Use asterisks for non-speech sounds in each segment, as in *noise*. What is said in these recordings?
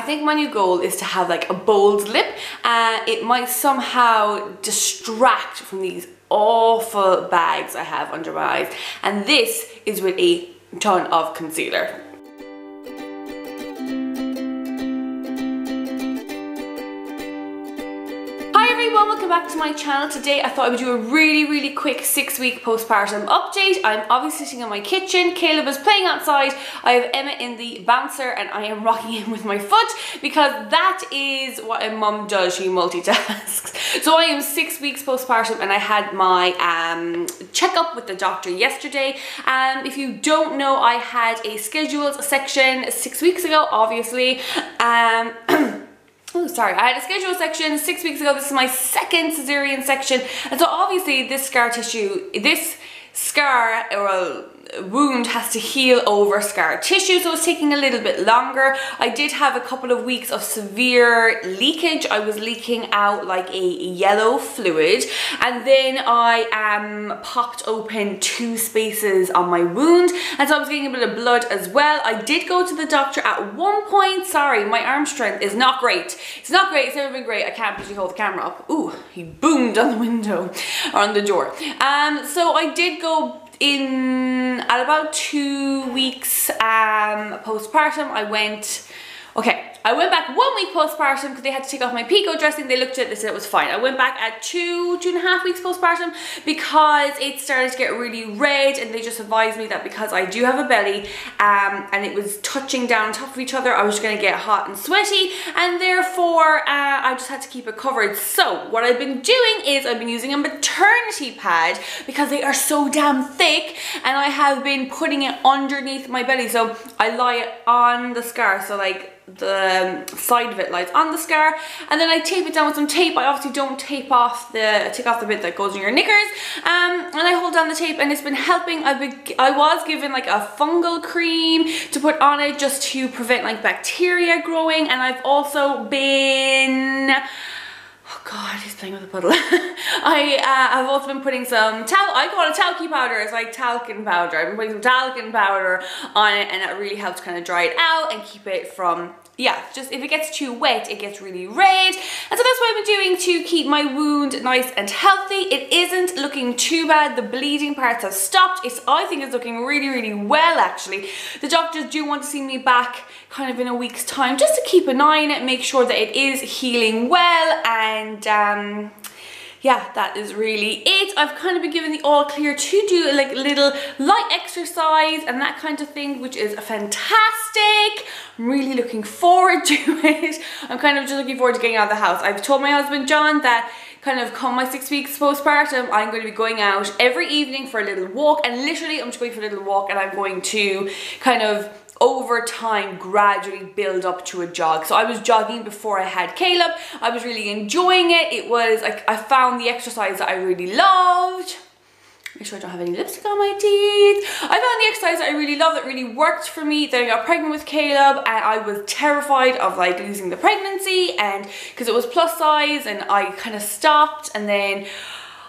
I think my new goal is to have like a bold lip. Uh, it might somehow distract from these awful bags I have under my eyes. And this is with a ton of concealer. Everyone, welcome back to my channel. Today I thought I would do a really, really quick six week postpartum update. I'm obviously sitting in my kitchen, Caleb is playing outside, I have Emmett in the bouncer and I am rocking him with my foot because that is what a mum does, she multitasks. *laughs* So I am six weeks postpartum and I had my um, checkup with the doctor yesterday. And if you don't know, I had a scheduled section six weeks ago, obviously. Um, *clears throat* Oh, sorry, I had a schedule section six weeks ago. This is my second cesarean section. And so obviously this scar tissue, this scar, or wound has to heal over scar tissue so it's taking a little bit longer. I did have a couple of weeks of severe leakage. I was leaking out like a yellow fluid and then I um, popped open two spaces on my wound and so I was getting a bit of blood as well. I did go to the doctor at one point. Sorry, my arm strength is not great. It's not great. It's never been great. I can't actually hold the camera up. Ooh, he boomed on the window or on the door. Um, so I did go in at about two weeks um, postpartum I went okay I went back one week postpartum because they had to take off my Pico dressing. They looked at it, they said it was fine. I went back at two, two and a half weeks postpartum because it started to get really red and they just advised me that because I do have a belly um, and it was touching down on top of each other, I was going to get hot and sweaty and therefore uh, I just had to keep it covered. So what I've been doing is I've been using a maternity pad because they are so damn thick and I have been putting it underneath my belly. So I lie on the scar. So like the um, side of it lies on the scar and then I tape it down with some tape I obviously don't tape off the take off the bit that goes in your knickers um, and I hold down the tape and it's been helping I've been, I was given like a fungal cream to put on it just to prevent like bacteria growing and I've also been Oh God, he's playing with a puddle. *laughs* I, uh, I've also been putting some tal I call it talky powder. It's like talcum powder. I've been putting some talcum powder on it and that really helps kind of dry it out and keep it from yeah, just if it gets too wet, it gets really red. And so that's what I've been doing to keep my wound nice and healthy. It isn't looking too bad. The bleeding parts have stopped. It's, I think it's looking really, really well, actually. The doctors do want to see me back kind of in a week's time, just to keep an eye on it, make sure that it is healing well and um, yeah, that is really it. I've kind of been given the all clear to do like little light exercise and that kind of thing, which is fantastic. I'm really looking forward *laughs* to it. I'm kind of just looking forward to getting out of the house. I've told my husband John that kind of come my six weeks postpartum, I'm going to be going out every evening for a little walk and literally I'm just going for a little walk and I'm going to kind of over time gradually build up to a jog. So I was jogging before I had Caleb. I was really enjoying it. It was like I found the exercise that I really loved. Make sure I don't have any lipstick on my teeth. I found the exercise that I really loved that really worked for me. Then I got pregnant with Caleb and I was terrified of like losing the pregnancy and because it was plus size and I kind of stopped and then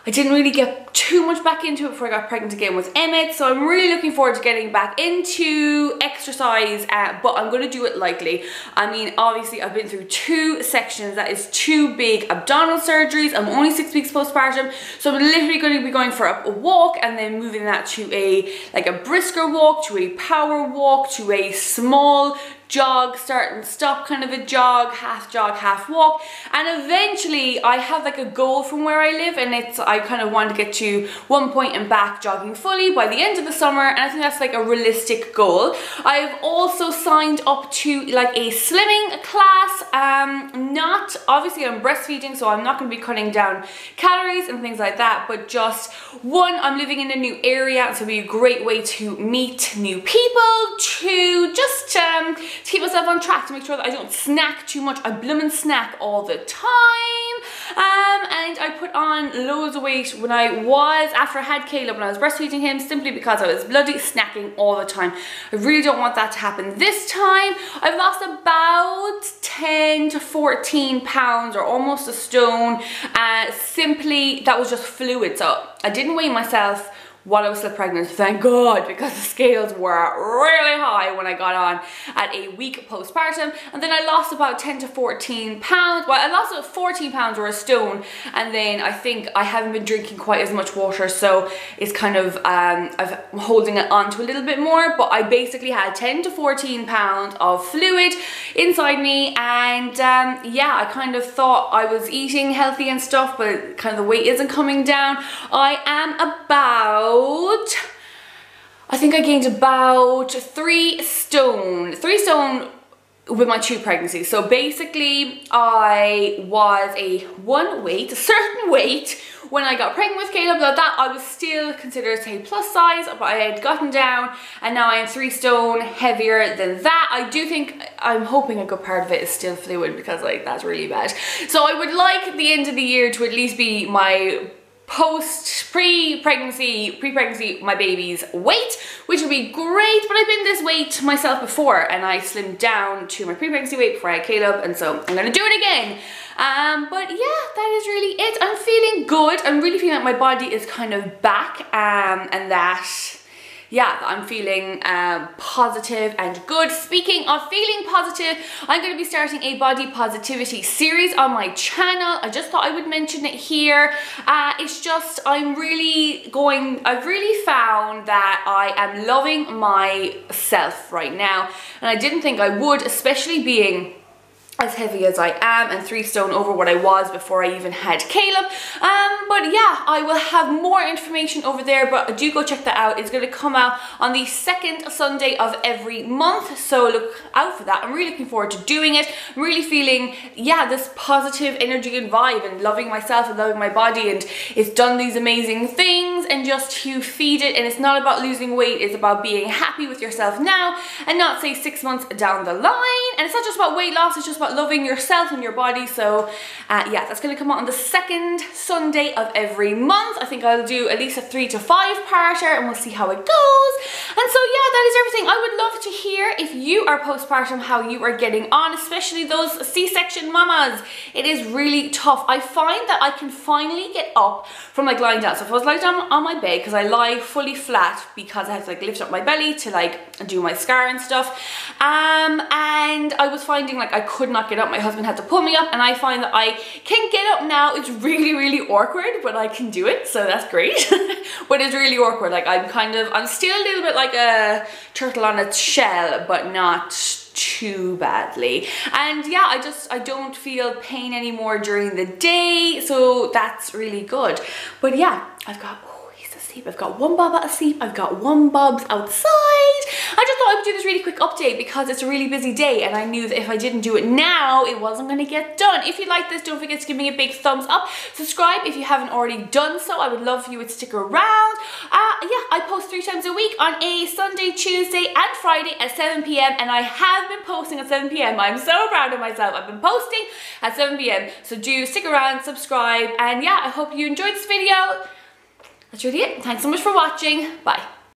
I didn't really get too much back into it before I got pregnant again with Emmett so I'm really looking forward to getting back into exercise uh, but I'm going to do it lightly. I mean obviously I've been through two sections that is two big abdominal surgeries. I'm only six weeks postpartum so I'm literally going to be going for a, a walk and then moving that to a like a brisker walk to a power walk to a small jog, start and stop kind of a jog, half jog, half walk. And eventually I have like a goal from where I live and it's, I kind of want to get to one point and back jogging fully by the end of the summer. And I think that's like a realistic goal. I've also signed up to like a slimming class. Um, not, obviously I'm breastfeeding, so I'm not going to be cutting down calories and things like that. But just one, I'm living in a new area. So it'll be a great way to meet new people, to just um, myself on track to make sure that I don't snack too much. I bloom and snack all the time. Um, and I put on loads of weight when I was, after I had Caleb, when I was breastfeeding him, simply because I was bloody snacking all the time. I really don't want that to happen this time. I've lost about 10 to 14 pounds or almost a stone. Uh, simply, that was just fluid. So I didn't weigh myself while I was still pregnant, thank God, because the scales were really high when I got on at a week postpartum. And then I lost about 10 to 14 pounds. Well, I lost about 14 pounds or a stone. And then I think I haven't been drinking quite as much water. So it's kind of, um, I'm holding it on to a little bit more. But I basically had 10 to 14 pounds of fluid inside me. And um, yeah, I kind of thought I was eating healthy and stuff, but kind of the weight isn't coming down. I am about about, I think I gained about three stone, three stone with my two pregnancies. So basically I was a one weight, a certain weight when I got pregnant with Caleb, that, that I was still considered say plus size, but I had gotten down and now I am three stone heavier than that. I do think, I'm hoping a good part of it is still fluid because like that's really bad. So I would like the end of the year to at least be my post pre-pregnancy pre-pregnancy my baby's weight which would be great but I've been this weight myself before and I slimmed down to my pre-pregnancy weight before I had Caleb and so I'm gonna do it again. Um, but yeah that is really it. I'm feeling good. I'm really feeling like my body is kind of back um, and that yeah, I'm feeling um, positive and good. Speaking of feeling positive, I'm going to be starting a body positivity series on my channel. I just thought I would mention it here. Uh, it's just, I'm really going, I've really found that I am loving myself right now. And I didn't think I would, especially being as heavy as I am and three stone over what I was before I even had Caleb. Um, but yeah, I will have more information over there, but do go check that out. It's going to come out on the second Sunday of every month, so look out for that. I'm really looking forward to doing it. I'm really feeling, yeah, this positive energy and vibe and loving myself and loving my body and it's done these amazing things and just to feed it and it's not about losing weight, it's about being happy with yourself now and not say six months down the line. And it's not just about weight loss, it's just about loving yourself and your body. So uh, yeah, that's gonna come out on the second Sunday of every month. I think I'll do at least a three to five parter and we'll see how it goes. And so yeah, that is everything. I would love to hear if you are postpartum, how you are getting on, especially those C-section mamas. It is really tough. I find that I can finally get up from like lying down. So if I was lying down on my bed, because I lie fully flat because I have to like lift up my belly to like do my scar and stuff. Um, and I was finding like I could not get up. My husband had to pull me up and I find that I can get up now. It's really, really awkward, but I can do it. So that's great. *laughs* but it's really awkward. Like I'm kind of, I'm still a little bit like a turtle on its shell, but not too badly and yeah I just I don't feel pain anymore during the day so that's really good but yeah I've got oh he's asleep. I've got one bob asleep. I've got one bob's outside. I just thought I would do this really quick update because it's a really busy day and I knew that if I didn't do it now, it wasn't going to get done. If you like this, don't forget to give me a big thumbs up. Subscribe if you haven't already done so. I would love for you to stick around. Uh, yeah, I post three times a week on a Sunday, Tuesday and Friday at 7 p.m. and I have been posting at 7 p.m. I'm so proud of myself. I've been posting at 7 p.m. So do stick around, subscribe and yeah, I hope you enjoyed this video. That's really it. Thanks so much for watching. Bye.